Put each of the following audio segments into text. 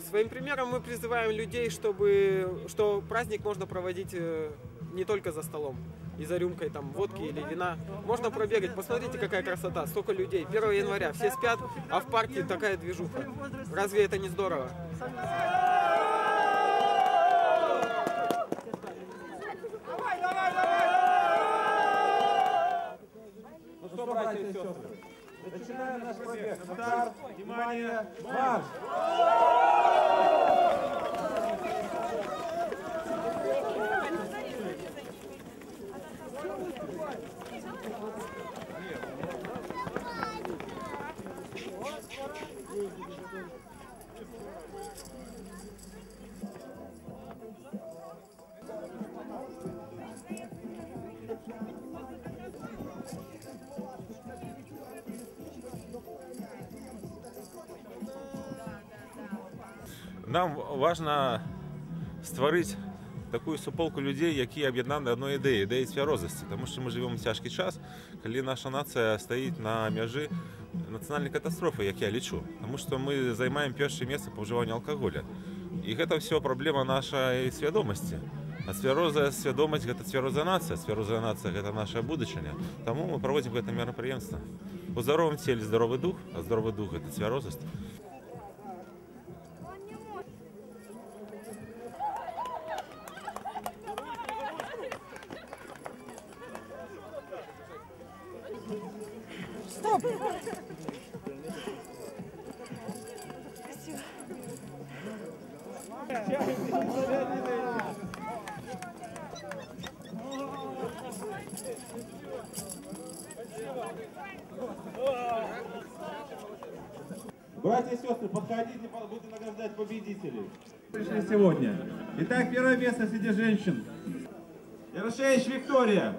Своим примером мы призываем людей, чтобы, что праздник можно проводить э, не только за столом и за рюмкой там водки или вина. Можно пробегать. Посмотрите, какая красота. Столько людей. 1 января. Все спят, а в парке такая движуха. Разве это не здорово? Ну что, братья и начинаем наш пробег. Старт, внимание, марш! Нам важно створити таку суполку людей, які об'єднані одною ідеєю, ідеєю цвярозості. Тому що ми живемо в тяжкий час, коли наша нація стоїть на межі національної катастрофи, як я лічу. Тому що ми займаємо перше місце по вживанню алкоголя. І це все проблема нашої свідомості. А цвяроза свідомість – це цвяроза нація. Цвяроза нація – це наше будущее. Тому ми проводимо це мероприємство. У здоровому тілі здоровий дух, а здоровий дух – це цвярозость. Братья и сестры, подходите, будем награждать победителей. Пришли сегодня. Итак, первое место среди женщин. Ярошевич Виктория.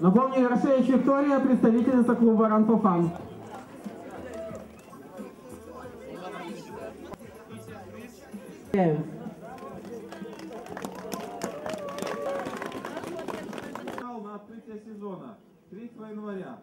Напомню, Ярошевич Виктория, представительница клуба Run for января.